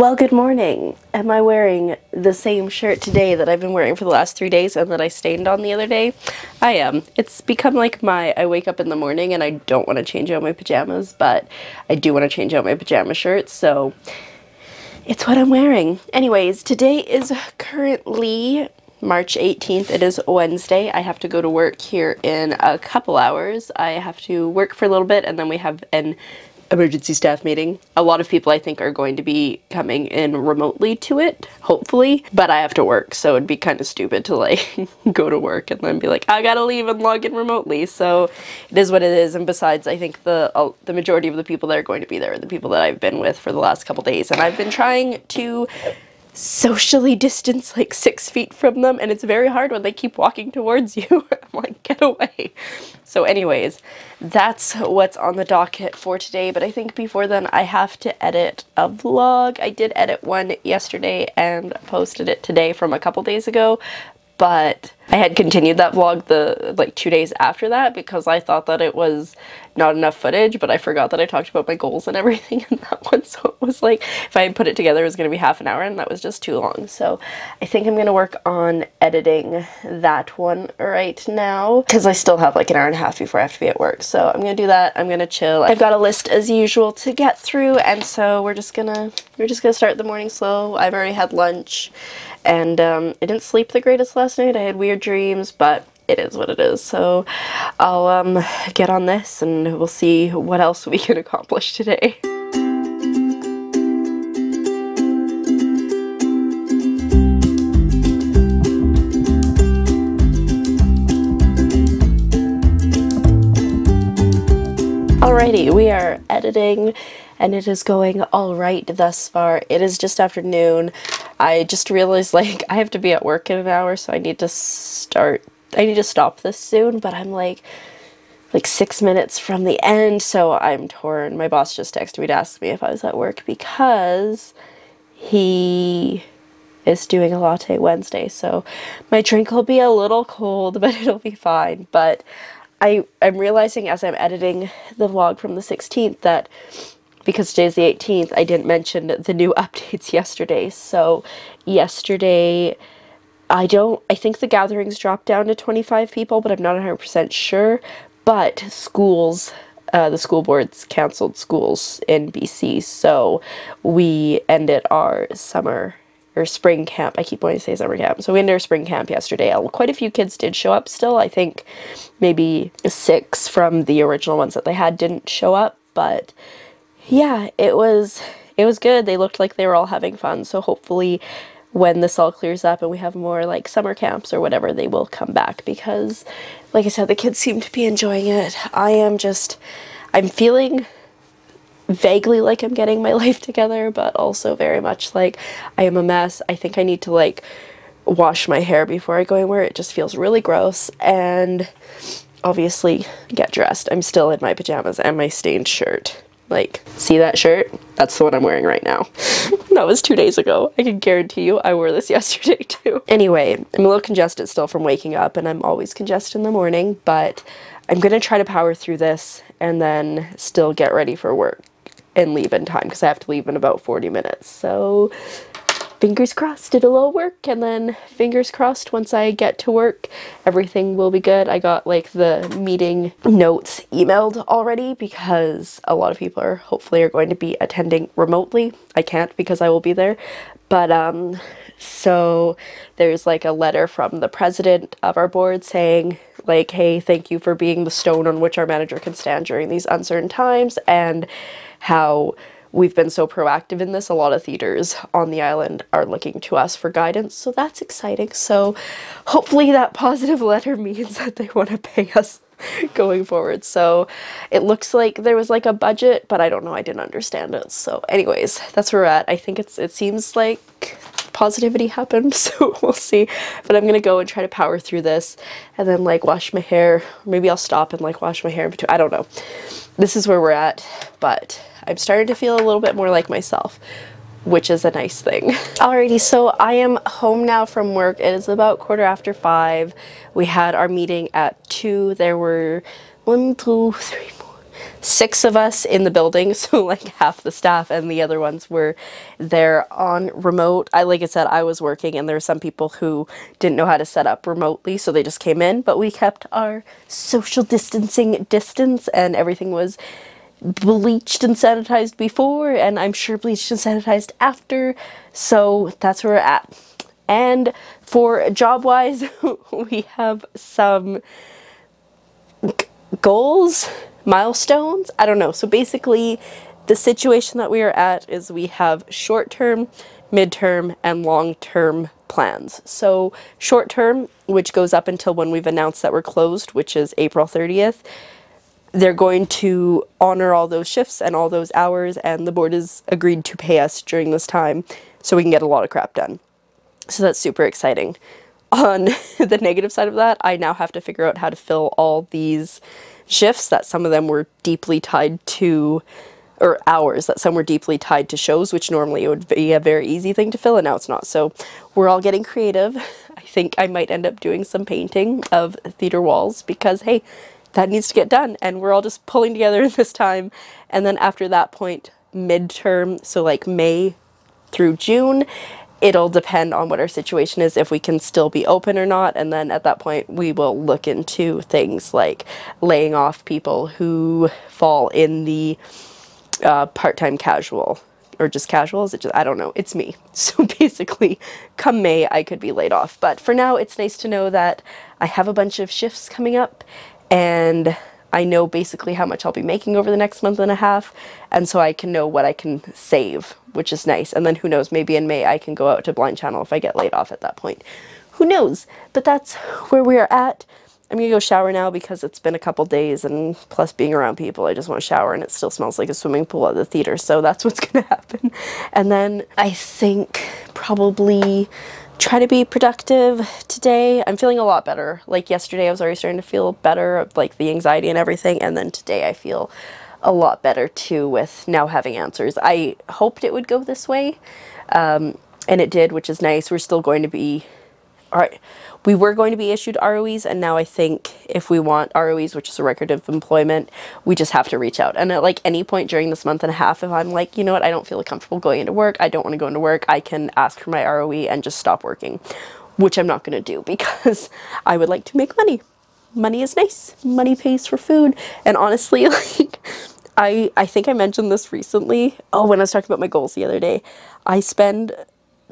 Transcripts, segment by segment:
Well, good morning. Am I wearing the same shirt today that I've been wearing for the last three days and that I stained on the other day? I am. It's become like my, I wake up in the morning and I don't want to change out my pajamas, but I do want to change out my pajama shirts, so it's what I'm wearing. Anyways, today is currently March 18th. It is Wednesday. I have to go to work here in a couple hours. I have to work for a little bit and then we have an emergency staff meeting. A lot of people I think are going to be coming in remotely to it, hopefully, but I have to work, so it'd be kind of stupid to like go to work and then be like, I gotta leave and log in remotely. So it is what it is. And besides, I think the uh, the majority of the people that are going to be there are the people that I've been with for the last couple days, and I've been trying to socially distance like six feet from them and it's very hard when they keep walking towards you. I'm like, get away. So anyways, that's what's on the docket for today. But I think before then I have to edit a vlog. I did edit one yesterday and posted it today from a couple days ago but I had continued that vlog the like two days after that because I thought that it was not enough footage but I forgot that I talked about my goals and everything in that one. So it was like if I had put it together it was going to be half an hour and that was just too long. So I think I'm going to work on editing that one right now because I still have like an hour and a half before I have to be at work. So I'm going to do that. I'm going to chill. I've got a list as usual to get through and so we're just gonna we're just gonna start the morning slow. I've already had lunch and um, I didn't sleep the greatest last night. I had weird dreams, but it is what it is. So I'll um, get on this and we'll see what else we can accomplish today. Alrighty, we are editing and it is going all right thus far. It is just afternoon. I just realized like I have to be at work in an hour, so I need to start, I need to stop this soon, but I'm like, like six minutes from the end, so I'm torn. My boss just texted me to ask me if I was at work because he is doing a latte Wednesday, so my drink will be a little cold, but it'll be fine. But I, I'm realizing as I'm editing the vlog from the 16th that because today's the 18th, I didn't mention the new updates yesterday. So yesterday, I don't, I think the gatherings dropped down to 25 people, but I'm not 100% sure. But schools, uh, the school boards canceled schools in BC, so we ended our summer or spring camp. I keep wanting to say summer camp. So we ended our spring camp yesterday. Quite a few kids did show up still. I think maybe six from the original ones that they had didn't show up, but yeah, it was it was good. They looked like they were all having fun. So hopefully when this all clears up and we have more like summer camps or whatever, they will come back because like I said, the kids seem to be enjoying it. I am just I'm feeling vaguely like I'm getting my life together, but also very much like I am a mess. I think I need to like wash my hair before I go anywhere. It just feels really gross and obviously get dressed. I'm still in my pajamas and my stained shirt. Like, see that shirt? That's the one I'm wearing right now. that was two days ago. I can guarantee you I wore this yesterday too. Anyway, I'm a little congested still from waking up and I'm always congested in the morning, but I'm gonna try to power through this and then still get ready for work and leave in time because I have to leave in about 40 minutes. So fingers crossed it'll all work and then fingers crossed once I get to work everything will be good. I got like the meeting notes emailed already because a lot of people are hopefully are going to be attending remotely. I can't because I will be there. But um so there's like a letter from the president of our board saying like hey thank you for being the stone on which our manager can stand during these uncertain times and how we've been so proactive in this. A lot of theaters on the island are looking to us for guidance, so that's exciting. So hopefully that positive letter means that they want to pay us going forward. So it looks like there was like a budget, but I don't know, I didn't understand it. So anyways, that's where we're at. I think it's it seems like positivity happened, so we'll see. But I'm gonna go and try to power through this and then like wash my hair. Maybe I'll stop and like wash my hair in between. I don't know. This is where we're at, but I'm starting to feel a little bit more like myself which is a nice thing. Alrighty, so I am home now from work. It is about quarter after five. We had our meeting at two. There were one, two, three, four, six of us in the building, so like half the staff and the other ones were there on remote. I like I said, I was working and there were some people who didn't know how to set up remotely, so they just came in, but we kept our social distancing distance and everything was bleached and sanitized before and I'm sure bleached and sanitized after. So that's where we're at. And for job wise, we have some goals, milestones. I don't know. So basically, the situation that we are at is we have short term, midterm, and long term plans. So, short term, which goes up until when we've announced that we're closed, which is April 30th, they're going to honor all those shifts and all those hours, and the board has agreed to pay us during this time so we can get a lot of crap done. So, that's super exciting. On the negative side of that, I now have to figure out how to fill all these shifts that some of them were deeply tied to or hours that some were deeply tied to shows, which normally would be a very easy thing to fill, and now it's not. So we're all getting creative. I think I might end up doing some painting of theater walls because, hey, that needs to get done, and we're all just pulling together this time. And then after that point, midterm, so like May through June, it'll depend on what our situation is if we can still be open or not. And then at that point we will look into things like laying off people who fall in the uh, part-time casual or just casual is it just i don't know. It's me. So basically come may i could be laid off. But for now it's nice to know that i have a bunch of shifts coming up and I know basically how much I'll be making over the next month and a half, and so I can know what I can save, which is nice. And then who knows, maybe in May I can go out to Blind Channel if I get laid off at that point. Who knows? But that's where we are at. I'm gonna go shower now because it's been a couple days and plus being around people, I just want to shower and it still smells like a swimming pool at the theater, so that's what's gonna happen. And then I think probably try to be productive today. I'm feeling a lot better. Like yesterday, I was already starting to feel better, like the anxiety and everything, and then today I feel a lot better too with now having answers. I hoped it would go this way, um, and it did, which is nice. We're still going to be all right, we were going to be issued ROEs, and now I think if we want ROEs, which is a record of employment, we just have to reach out. And at like any point during this month and a half, if I'm like, you know what, I don't feel comfortable going into work, I don't want to go into work, I can ask for my ROE and just stop working, which I'm not going to do because I would like to make money. Money is nice. Money pays for food. And honestly, like, I, I think I mentioned this recently. Oh, when I was talking about my goals the other day, I spend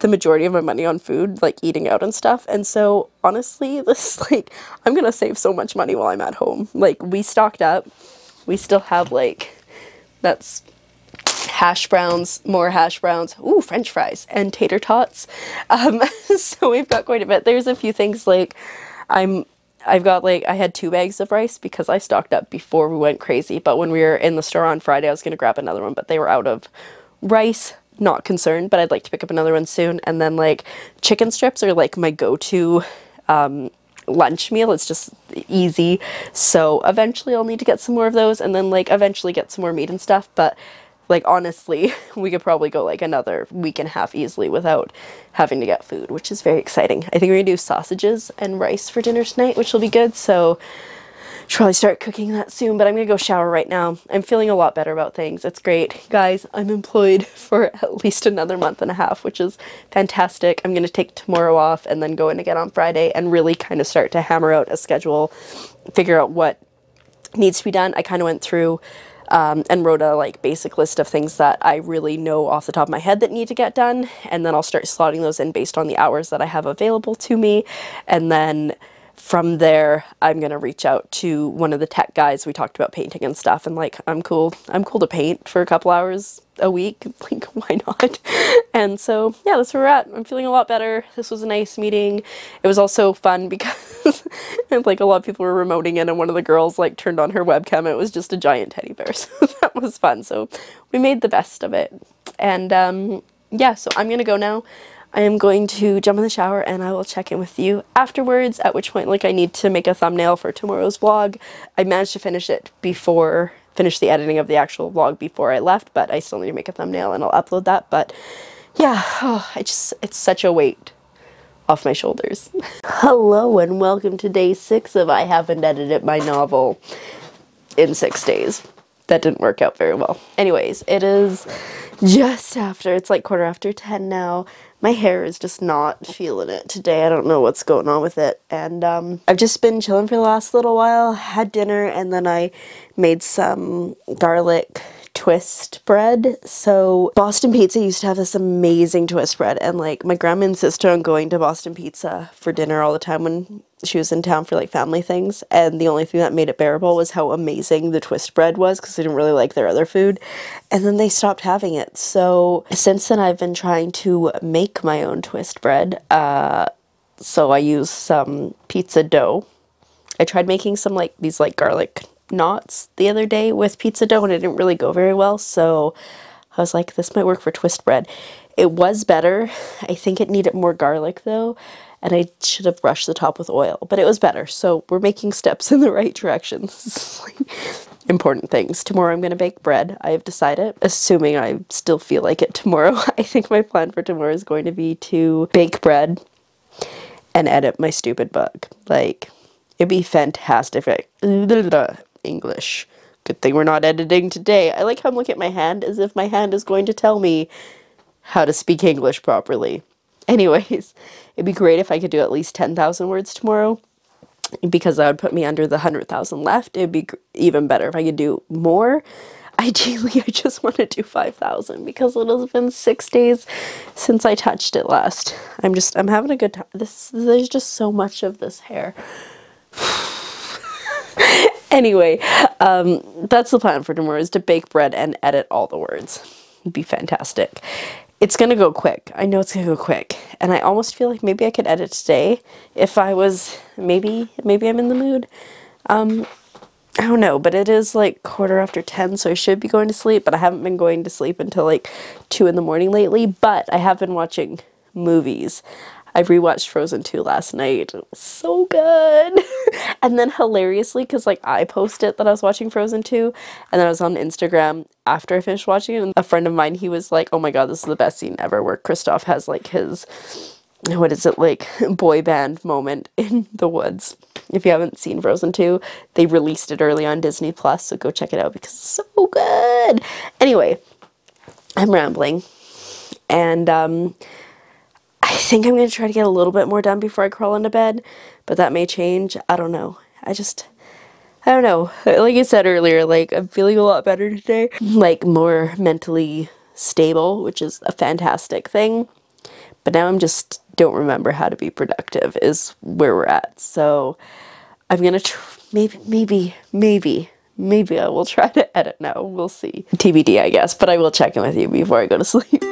the majority of my money on food, like eating out and stuff. And so honestly, this like I'm gonna save so much money while I'm at home. Like we stocked up. We still have like that's hash browns, more hash browns, ooh, french fries, and tater tots. Um, so we've got quite a bit. There's a few things like I'm I've got like I had two bags of rice because I stocked up before we went crazy. But when we were in the store on Friday, I was gonna grab another one, but they were out of rice, not concerned, but I'd like to pick up another one soon. And then like chicken strips are like my go-to um, lunch meal. It's just easy. So eventually I'll need to get some more of those and then like eventually get some more meat and stuff. But like honestly, we could probably go like another week and a half easily without having to get food, which is very exciting. I think we're gonna do sausages and rice for dinner tonight, which will be good. So should probably start cooking that soon, but I'm gonna go shower right now. I'm feeling a lot better about things. It's great. Guys, I'm employed for at least another month and a half, which is fantastic. I'm gonna take tomorrow off and then go in again on Friday and really kind of start to hammer out a schedule, figure out what needs to be done. I kind of went through um, and wrote a like basic list of things that I really know off the top of my head that need to get done and then I'll start slotting those in based on the hours that I have available to me and then from there, I'm gonna reach out to one of the tech guys. We talked about painting and stuff, and like, I'm cool. I'm cool to paint for a couple hours a week. Like, why not? And so, yeah, that's where we're at. I'm feeling a lot better. This was a nice meeting. It was also fun because, like, a lot of people were remoting in, and one of the girls like turned on her webcam. It was just a giant teddy bear, so that was fun. So we made the best of it. And um, yeah, so I'm gonna go now. I am going to jump in the shower and I will check in with you afterwards, at which point like I need to make a thumbnail for tomorrow's vlog. I managed to finish it before, finish the editing of the actual vlog before I left, but I still need to make a thumbnail and I'll upload that. But yeah, oh, I just, it's such a weight off my shoulders. Hello and welcome to day six of I haven't edited my novel in six days. That didn't work out very well. Anyways, it is just after, it's like quarter after 10 now. My hair is just not feeling it today. I don't know what's going on with it. And um, I've just been chilling for the last little while, had dinner, and then I made some garlic twist bread. So Boston Pizza used to have this amazing twist bread and like my grandma insisted on going to Boston Pizza for dinner all the time when she was in town for like family things and the only thing that made it bearable was how amazing the twist bread was because I didn't really like their other food and then they stopped having it. So since then I've been trying to make my own twist bread. Uh, so I use some pizza dough. I tried making some like these like garlic knots the other day with pizza dough and it didn't really go very well. So I was like, this might work for twist bread. It was better. I think it needed more garlic though. And I should have brushed the top with oil, but it was better. So we're making steps in the right direction. important things. Tomorrow I'm going to bake bread. I have decided, assuming I still feel like it tomorrow. I think my plan for tomorrow is going to be to bake bread and edit my stupid book. Like, it'd be fantastic. English. Good thing we're not editing today. I like how I'm looking at my hand as if my hand is going to tell me how to speak English properly. Anyways, it'd be great if I could do at least 10,000 words tomorrow because that would put me under the 100,000 left. It'd be even better if I could do more. Ideally, I just want to do 5,000 because it has been six days since I touched it last. I'm just, I'm having a good time. This, there's just so much of this hair. anyway, um, that's the plan for tomorrow is to bake bread and edit all the words. It'd be fantastic. It's gonna go quick. I know it's gonna go quick. And I almost feel like maybe I could edit today if I was, maybe, maybe I'm in the mood. Um, I don't know, but it is like quarter after 10, so I should be going to sleep, but I haven't been going to sleep until like 2 in the morning lately, but I have been watching movies. I rewatched Frozen 2 last night. It was so good. and then hilariously, because like I posted that I was watching Frozen 2, and then I was on Instagram after I finished watching it, and a friend of mine, he was like, oh my god, this is the best scene ever, where Kristoff has like his, what is it, like boy band moment in the woods. If you haven't seen Frozen 2, they released it early on Disney Plus, so go check it out because it's so good. Anyway, I'm rambling. And um, I think I'm going to try to get a little bit more done before I crawl into bed, but that may change. I don't know. I just, I don't know. Like I said earlier, like I'm feeling a lot better today. Like more mentally stable, which is a fantastic thing. But now I'm just don't remember how to be productive is where we're at. So I'm going to maybe, maybe, maybe, maybe I will try to edit now. We'll see. TBD, I guess, but I will check in with you before I go to sleep.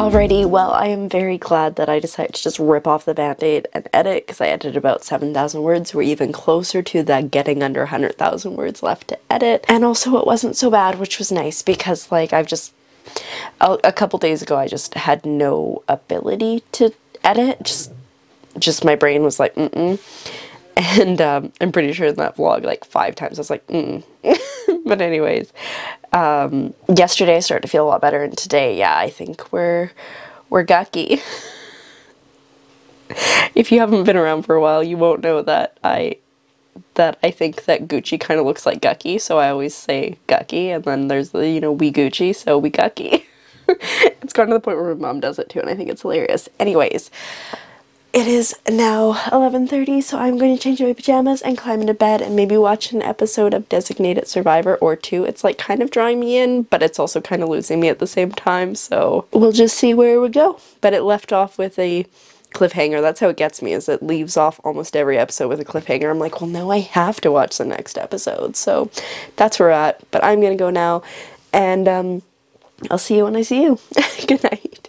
Alrighty, well, I am very glad that I decided to just rip off the band-aid and edit because I edited about 7,000 words. We're even closer to that getting under 100,000 words left to edit. And also it wasn't so bad, which was nice because like I've just, a, a couple days ago I just had no ability to edit. Just, just my brain was like, mm-mm. And um, I'm pretty sure in that vlog like five times I was like, mm. but anyways, um, yesterday I started to feel a lot better, and today, yeah, I think we're we're gucky. if you haven't been around for a while, you won't know that I that I think that Gucci kind of looks like Gucky, so I always say Gucky, and then there's the, you know, we Gucci, so we Gucky. it's gotten to the point where my mom does it too, and I think it's hilarious. Anyways, it is now 11.30, so I'm going to change my pajamas and climb into bed and maybe watch an episode of Designated Survivor or two. It's like kind of drawing me in, but it's also kind of losing me at the same time, so we'll just see where we go. But it left off with a cliffhanger. That's how it gets me, is it leaves off almost every episode with a cliffhanger. I'm like, well, now I have to watch the next episode. So that's where we're at. But I'm going to go now, and um, I'll see you when I see you. Good night.